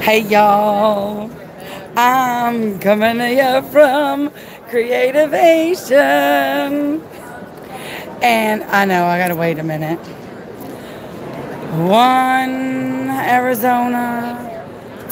Hey y'all, I'm coming to you from Creativation. And I know I gotta wait a minute. One Arizona,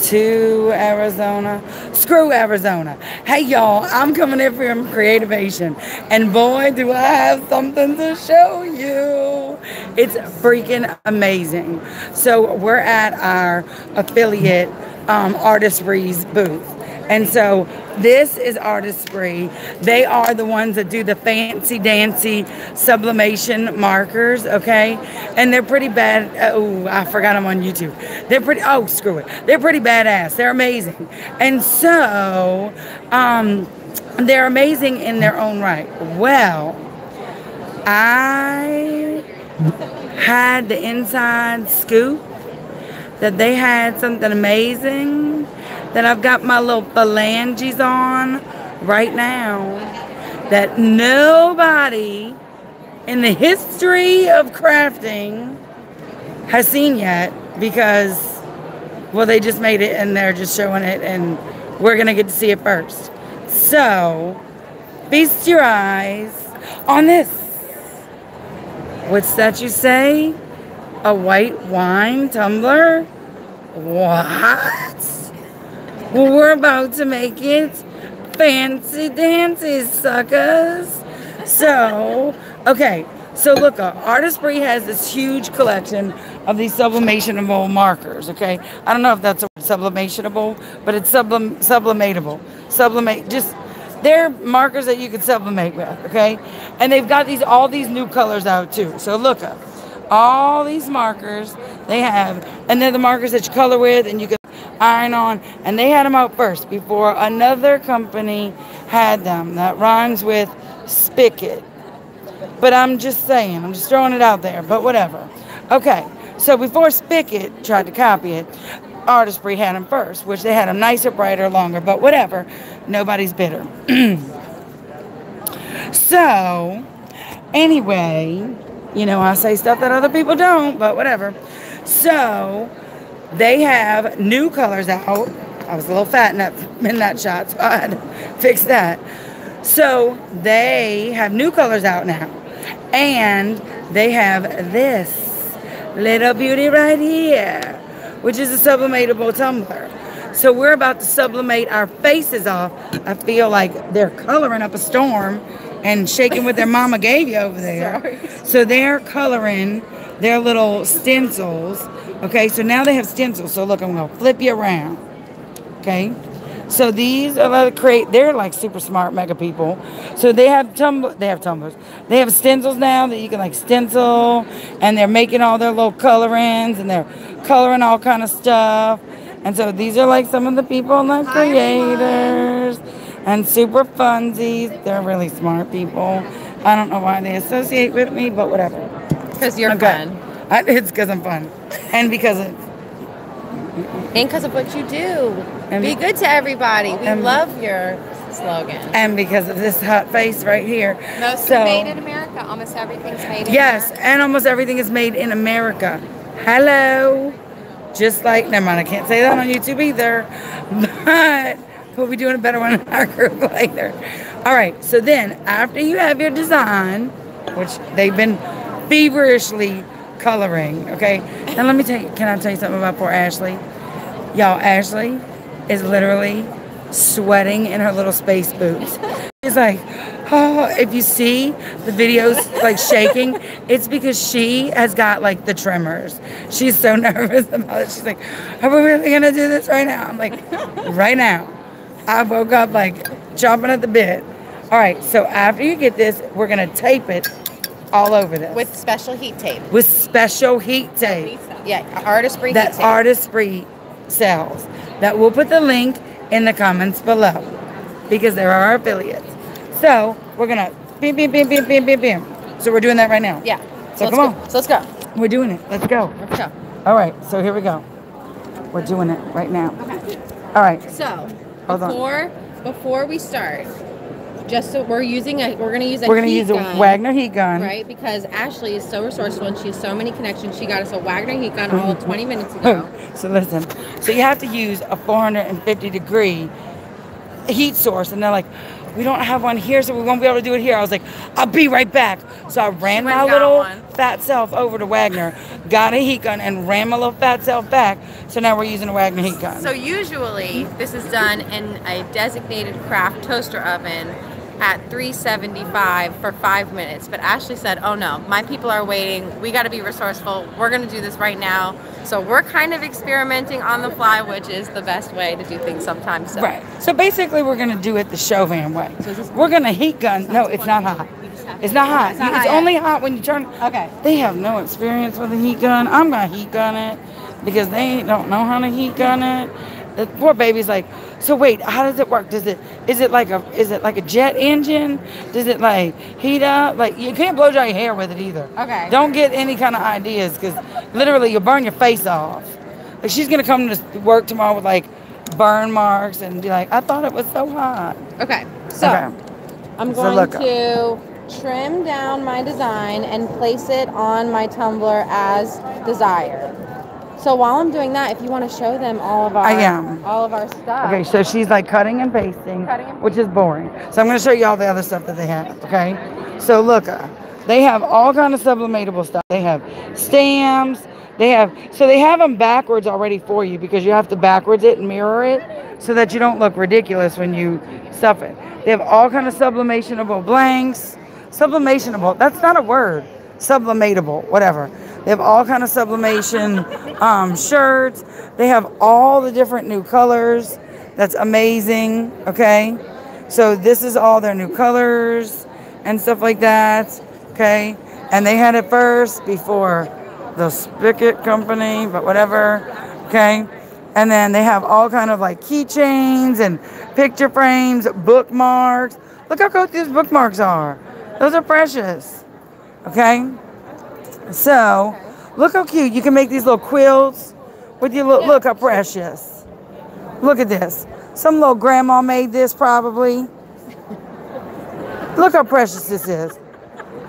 two Arizona. Screw Arizona. Hey y'all, I'm coming in from Creativation. And boy, do I have something to show you. It's freaking amazing. So we're at our affiliate um, Artesprix's booth. And so this is Artesprix. They are the ones that do the fancy dancy sublimation markers, okay? And they're pretty bad. Oh, I forgot I'm on YouTube. They're pretty, oh, screw it. They're pretty badass. They're amazing. And so, um, they're amazing in their own right. Well, I had the inside scoop that they had something amazing that I've got my little phalanges on right now that nobody in the history of crafting has seen yet because, well, they just made it and they're just showing it and we're going to get to see it first. So, feast your eyes on this. What's that you say? A white wine tumbler? What? We're about to make it fancy dancy, suckers. So, okay. So look, uh, Artesprix has this huge collection of these sublimationable markers. Okay, I don't know if that's a sublimationable, but it's sublim sublimatable. Sublimate, just they're markers that you can sublimate with. Okay, and they've got these all these new colors out too. So look up all these markers they have, and they're the markers that you color with, and you can iron on, and they had them out first before another company had them. That rhymes with spigot. But I'm just saying, I'm just throwing it out there, but whatever. Okay, so before Spigot tried to copy it, Artesprix had them first, which they had them nicer, brighter, longer, but whatever. Nobody's bitter. so, anyway, you know, I say stuff that other people don't, but whatever. So, they have new colors out. I was a little fat in that, in that shot, so I had to fix that. So they have new colors out now. And they have this little beauty right here, which is a sublimatable tumbler. So we're about to sublimate our faces off. I feel like they're coloring up a storm and shaking what their mama gave you over there. Sorry. So they're coloring their little stencils Okay, so now they have stencils. So look, I'm gonna flip you around. Okay, so these are like create. They're like super smart mega people. So they have tumble. They have tumblers. They have stencils now that you can like stencil, and they're making all their little colorings, and they're coloring all kind of stuff. And so these are like some of the people like creators and super funsies. They're really smart people. I don't know why they associate with me, but whatever. Because you're okay. fun. I, it's because I'm fun, and because of and because of what you do. And Be good to everybody. We love your slogan. And because of this hot face right here. Most so, made in America. Almost everything's made in yes, America. and almost everything is made in America. Hello. Just like, never mind, I can't say that on YouTube either. But we'll be doing a better one in our group later. All right, so then after you have your design, which they've been feverishly coloring, okay? And let me tell you, can I tell you something about poor Ashley? Y'all, Ashley is literally sweating in her little space boots. She's like, oh, if you see the videos like shaking, it's because she has got like the tremors. She's so nervous about it. She's like, are we really gonna do this right now? I'm like, right now. I woke up like chomping at the bit. All right, so after you get this, we're gonna tape it all over this. With special heat tape. With special heat tape. Yeah, Artesprix that heat tape. Artesprix sells. That we'll put the link in the comments below because there are our affiliates. So we're gonna bim bim bim bim bim bim bim. So we're doing that right now. Yeah. So, so come on. Go. So let's go. We're doing it. Let's go. Let's go. All right. So here we go. We're doing it right now. Okay. All right. So Hold before on. before we start, just so we're using a we're gonna use a We're gonna use a gun, Wagner heat gun. right? Because Ashley is so resourceful and she has so many connections. She got us a Wagner heat gun all Mm-hmm. 20 minutes ago. So listen, so you have to use a 450 degree heat source, and they're like, we don't have one here, so we won't be able to do it here. I was like, I'll be right back. So I ran my little one. fat self over to Wagner, got a heat gun, and ran my little fat self back. So now we're using a Wagner heat gun. So usually this is done in a designated craft toaster oven at 375 for five minutes. But Ashley said, oh no, my people are waiting. We got to be resourceful. We're going to do this right now. So we're kind of experimenting on the fly, which is the best way to do things sometimes. So. Right. So basically, we're gonna do it the Chauvin way. We're gonna heat gun. No, it's not hot. It's not hot. It's, not hot yet. only hot when you turn. Okay. They have no experience with a heat gun. I'm gonna heat gun it because they don't know how to heat gun it. The poor baby's like, so wait, how does it work? Does it is it like a is it like a jet engine? Does it like heat up? Like you can't blow dry your hair with it either. Okay. Don't get any kind of ideas because literally you'll burn your face off. Like she's gonna come to work tomorrow with like burn marks and be like, I thought it was so hot. Okay. So okay. I'm going look- to trim down my design and place it on my tumbler as desired. So while I'm doing that, if you want to show them all of our I am. all of our stuff. Okay, so she's like cutting and pasting, Cutting and which is boring. So I'm going to show you all the other stuff that they have. Okay, so look, uh, they have all kind of sublimatable stuff. They have stamps. They have so they have them backwards already for you because you have to backwards it and mirror it so that you don't look ridiculous when you stuff it. They have all kind of sublimationable blanks. Sublimationable. That's not a word. Sublimatable. Whatever. They have all kind of sublimation um, shirts. They have all the different new colors. That's amazing. Okay. So this is all their new colors and stuff like that. Okay. And they had it first before the Spigot company, but whatever. Okay. And then they have all kind of like keychains and picture frames, bookmarks. Look how cool these bookmarks are. Those are precious. Okay. So, look how cute. You can make these little quilts with your look. Look how precious. Look at this. Some little grandma made this probably. Look how precious this is.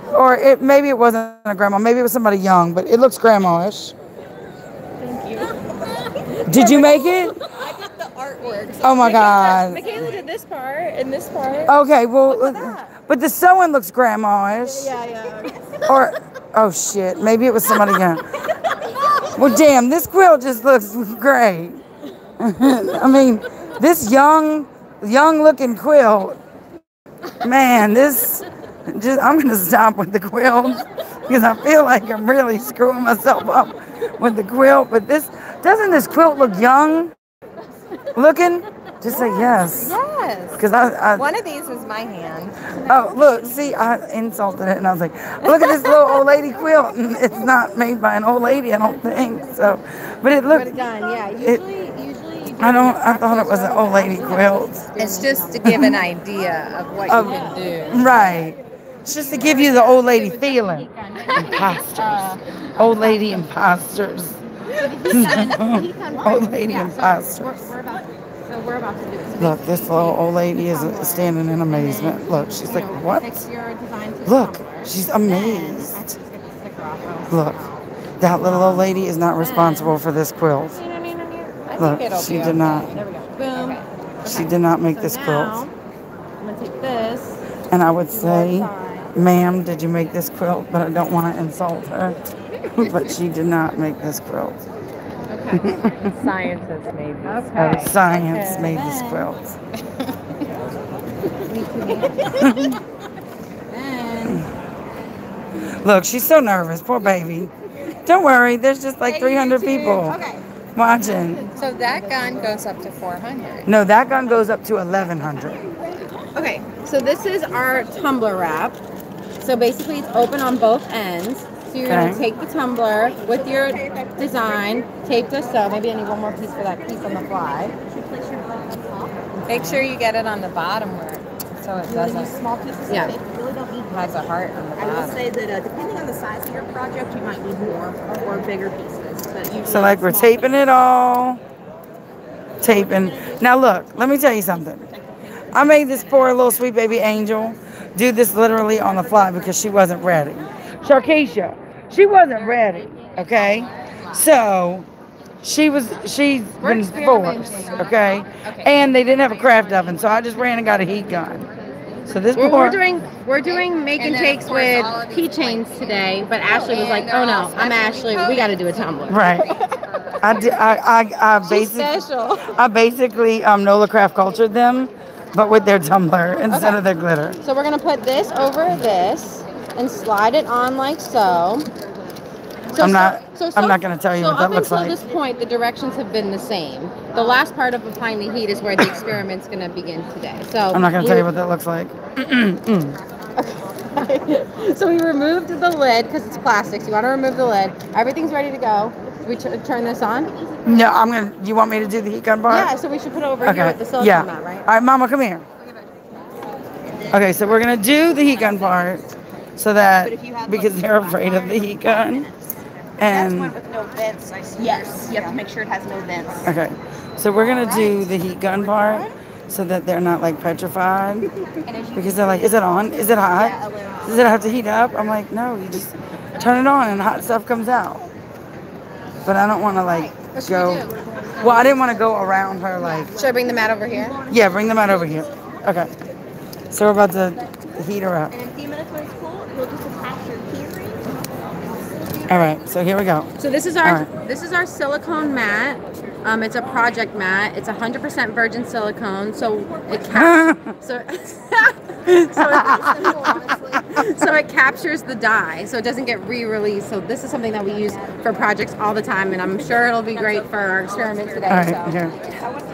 Or it maybe it wasn't a grandma. Maybe it was somebody young, but it looks grandma-ish. Did you make it? I did the artwork. Oh my God. Michaela did this part and this part. Okay, well, but the sewing looks grandma-ish. Yeah, yeah. Or, oh shit, maybe it was somebody young. Well, damn, this quilt just looks great. I mean, this young, young-looking quilt. Man, this just I'm gonna stop with the quilt because I feel like I'm really screwing myself up with the quilt. But this doesn't this quilt look young looking? Just say yes, Yes. because I, I One of these was my hand. Oh, look, see, I insulted it and I was like, look at this little old lady quilt. And it's not made by an old lady, I don't think. So, but it Put looked, it done. Yeah. It- Usually, usually I don't, I thought it was an old lady quilt. It's just to give an idea of what Of- you can do. Right. It's just to give you the old lady feeling. Imposters. Old lady imposters. old lady imposters. We're about to, so we're about to do it. So Look, this little old lady is standing in amazement. Look, she's like, what? Fix your design to Look, she's Then amazed. just get the sticker off. Look, that little old lady is not responsible for this quilt. I mean, I mean, I think Look, she did okay. not. There we go. Boom. She did not make So this now, quilt. I'm gonna take this. And I would say, ma'am, did you make this quilt? But I don't want to insult her. but she did not make this quilt. Science has made this. Uh, science Okay. made this quilt. Then Look, she's so nervous. Poor baby. Don't worry, there's just like 300 people Okay. watching. So that gun goes up to 400. No, that gun goes up to 1100. Okay, so this is our tumbler wrap. So basically, it's open on both ends. So you're Okay. gonna take the tumbler with your design, tape this sew. Maybe I need one more piece for that piece on the fly. Make sure you get it on the bottom where, so it doesn't, small pieces Yeah. of really don't need has a heart on the I will say that uh, depending on the size of your project, you might need more or bigger pieces. But So like we're small taping it all. Taping. Now look, let me tell you something. I made this poor little sweet baby angel do this literally on the fly because she wasn't ready. Sharkeisha, she wasn't ready. Okay, so she was she's We're been forced. Okay? Okay. and they didn't have a craft oven, so I just ran and got a heat gun. So this We're, we're doing we're doing make and, And takes course, with all of keychains today, but Ashley was like, "Oh no, I'm Ashley. We got to do a tumbler." right. I, di- I, I, I basically. I basically um, Nola craft cultured them, but with their tumbler instead Okay. of their glitter. So we're gonna put this over this and slide it on like so. So I'm not- So, I'm not gonna tell you so what that looks like. up looks until this point, the directions have been the same. The last part of applying the heat is where the experiment's gonna begin today. So I'm not gonna we- tell you what that looks like. so we removed the lid because it's plastic. So you want to remove the lid. Everything's ready to go. Do we turn this on? No, I'm gonna. You want me to do the heat gun part? Yeah. So we should put it over here Okay. with the silicone yeah. mat, right? All right, Mama, come here. Okay, so we're gonna do the heat gun part, so that because they're afraid of the heat gun, That's one and with no vents. I see. Yes, you have to make sure it has no vents. okay, so we're gonna do the heat gun part, so that they're not like petrified, And because they're like, is it on? Is it hot? Yeah. Does it have to heat up? I'm like, no, you just turn it on and hot stuff comes out. But I don't want to like What go. we do? Well, I didn't want to go around her like. Should I bring the mat over here? Yeah, bring them out over here. Okay. So we're about to heat her up. And in a few minutes when it's cool, you'll just attach your keyring. All right. So here we go. So this is our Alright. this is our silicone mat. Um, it's a project mat. It's 100% virgin silicone, so it cap- so so it, so it captures the dye, so it doesn't get re-released. So this is something that we use for projects all the time, and I'm sure it'll be great for our experiment today. All right. so. Here.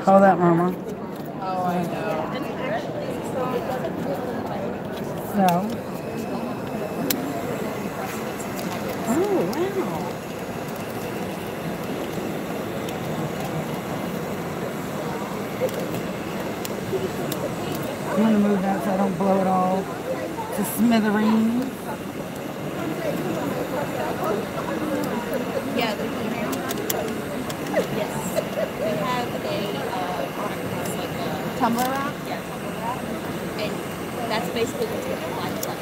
Hold that, Mama. Oh, I know. So. I'm gonna move that so I don't blow it all to smithereens. Yeah, the keyring. Yes. We have a uh, product like a Tumbler wrap. yeah, tumbler wrap. and that's basically what's going to apply to that.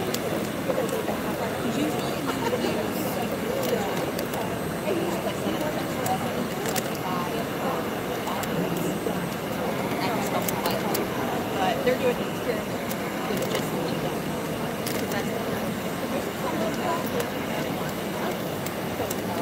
Because usually you use I use like some seventy-five and that just helps apply to it. But they're doing an experiment with just the heat gun.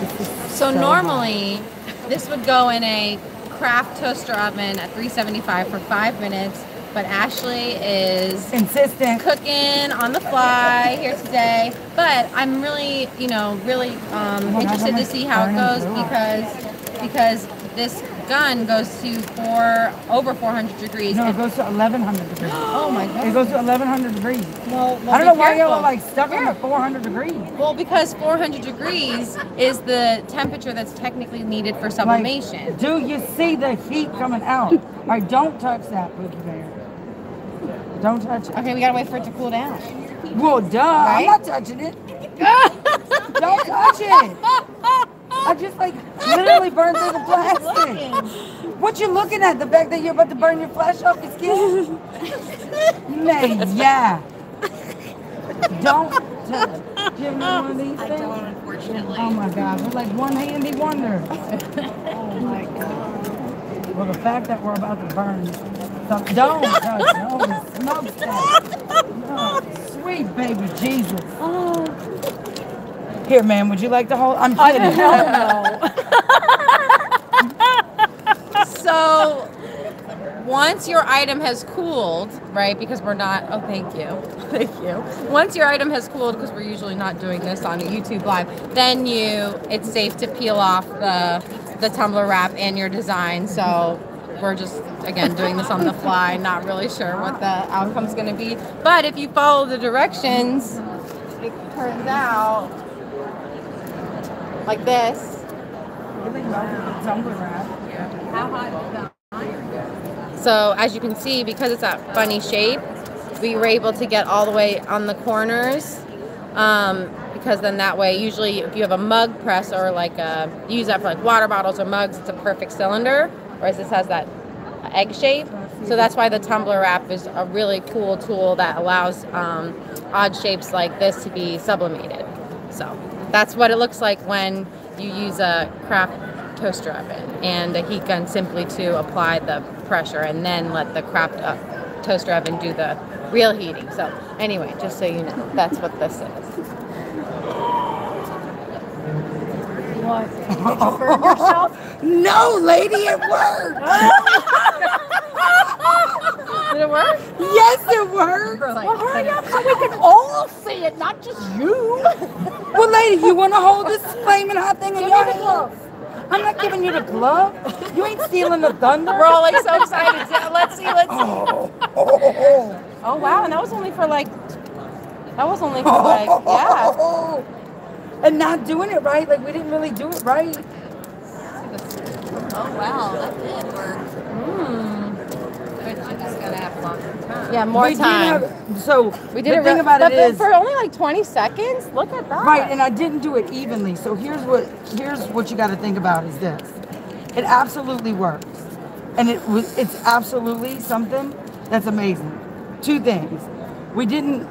Because that's So So normally, this would go in a craft toaster oven at 375 for five minutes, but Ashley is Insistent. cooking on the fly here today. But I'm really, you know, really um, interested to see how it goes because because this gun goes to four over 400 degrees. No, it goes to 1100 degrees. oh my god. It goes to 1100 degrees. Well, well, I don't know why y'all are like stuck on the 400 degrees. Well, because 400 degrees is the temperature that's technically needed for sublimation. Like, do you see the heat coming out? All right, don't touch that, Pookie Bear. Don't touch it. Okay, we gotta wait for it to cool down. Well, duh. Right? I'm not touching it. don't touch it. I just like literally burned through the plastic. What you looking at? The fact that you're about to burn your flesh off your skin? Man, yeah. Don't touch. Do you have one of these I things? don't, unfortunately. Oh my God, we're like one handy wonder. oh my God. Well, the fact that we're about to burn some, don't touch, no, smokestack. No, sweet baby Jesus. Oh. Here, man, would you like to hold? I'm kidding. So once your item has cooled, right? Because we're not. Oh, thank you, thank you. Once your item has cooled, because we're usually not doing this on YouTube live, then you it's safe to peel off the the tumbler wrap and your design. So we're just again doing this on the fly, not really sure what the outcome's going to be. But if you follow the directions, it turns out like this. So as you can see, because it's that funny shape, we were able to get all the way on the corners. Um, because then that way, usually if you have a mug press or like a, you use that for like water bottles or mugs, it's a perfect cylinder. Whereas this has that egg shape. So that's why the tumbler wrap is a really cool tool that allows um, odd shapes like this to be sublimated. So that's what it looks like when you use a craft toaster oven and a heat gun simply to apply the pressure and then let the craft uh, toaster oven do the real heating. So anyway, just so you know, that's what this is. What? Did you yourself? No, lady, it worked. Did it work? yes, it worked. Well, hurry up so we can all see it, not just you. Well, lady, you want to hold this flaming hot thing in your me hand? glove. I'm not giving you the glove. You ain't stealing the thunder. We're all like so excited. So Let's see, let's see. Oh, oh, Oh wow, and that was only for like that was only for like yeah. oh. And not doing it right, like we didn't really do it right. Oh wow, that did work. But you just gotta have longer time. Yeah, more We time. have- so we did the it thing about but it for only like 20 seconds. Look at that. right, and I didn't do it evenly. So here's what here's what you got to think about is this: it absolutely works, and it was it's absolutely something that's amazing. Two things: we didn't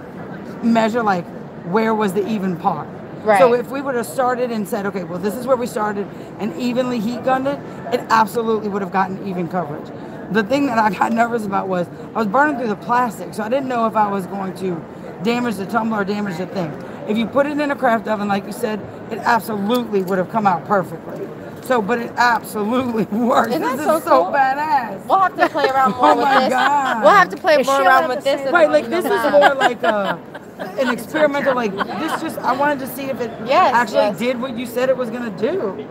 measure like where was the even part. Right. So if we would have started and said, okay, well this is where we started, and evenly heat gunned it, it absolutely would have gotten even coverage. The thing that I got nervous about was I was burning through the plastic, so I didn't know if I was going to damage the tumbler or damage the thing. If you put it in a craft oven, like you said, it absolutely would have come out perfectly. So, but it absolutely works. Isn't that this so is so cool? badass. We'll have to play around more Oh with my this. God. We'll have to play Is more around with this. say Right, like this is more like a an experimental. Like this, just I wanted to see if it Yes, actually yes. did what you said it was gonna do.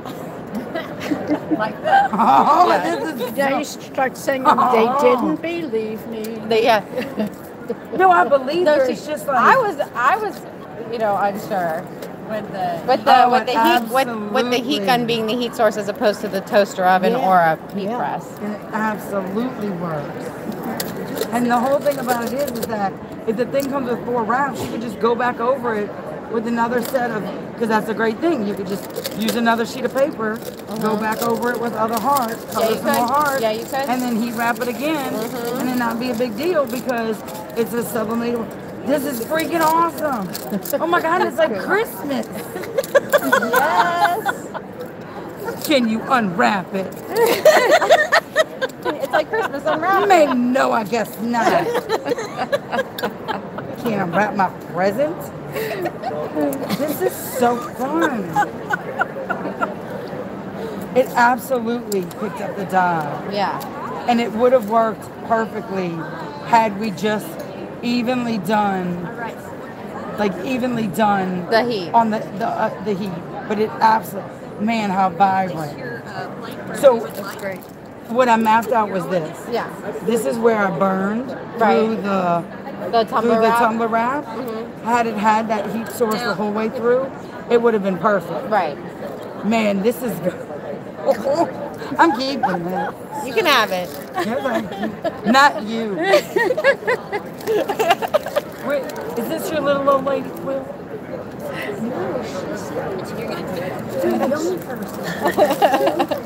Like oh, that. Oh, Yeah. this is Then you start singing, they oh. didn't believe me. The- yeah. no, I believe No, her. see, It's just like I was I was you know unsure With the with the Oh, with the heat with, with the heat gun being the heat source as opposed to the toaster oven Yeah. or a heat Yeah. press. And it absolutely works. And the whole thing about it is, is that if the thing comes with four wraps, you can just go back over it with another set of, because that's a great thing. You could just use another sheet of paper, go back over it with other hearts, cover Uh-huh. you some more hearts, Yeah, you could. Mm-hmm. and then heat wrap it again, and then not be a big deal because it's a sublimated. This is freaking awesome! Oh my God, it's like Christmas. Yes. Can you unwrap it? it's like Christmas unwrapped. May no, I guess not. Can't unwrap my present. This is so fun. It absolutely picked up the dial, Yeah. and it would have worked perfectly had we just evenly done, like evenly done The heat. on the the, uh, the heat. But it absolutely, man, how vibrant. Your blank burn So-. What I mapped out was this. Yeah. This is where I burned Right. through the The through tumbler the wrap. tumbler wrap. Mm-hmm. Had it had that heat source the whole way through, it would have been perfect. Right. Man, this is good. I'm keeping it. You can have it. Not you. Wait, is this your little old lady quilt?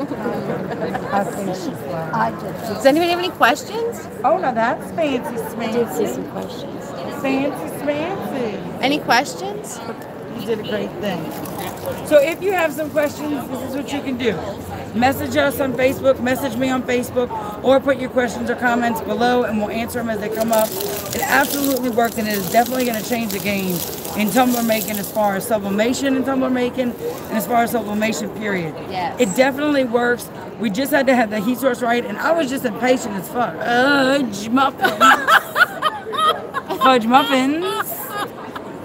I think she's lying. I did, Does anybody have any questions? Oh no, that's fancy did see some questions. Fancy smancy. Any questions? You did a great thing. So if you have some questions, this is what you can do. Message us on Facebook, message me on Facebook, or put your questions or comments below and we'll answer them as they come up. It absolutely worked and it is definitely going to change the game in tumbler making as far as sublimation in tumbler making and as far as sublimation period. Yes. It definitely works. We just had to have the heat source right and I was just impatient as fuck. Fudge muffins. Fudge muffins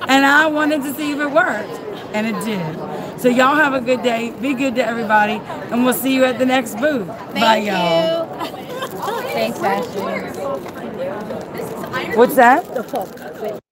and I wanted to see if it worked, and it did. So y'all have a good day. Be good to everybody, and we'll see you at the next booth. Bye, y'all. Thanks, Ashley. What's that? The hook.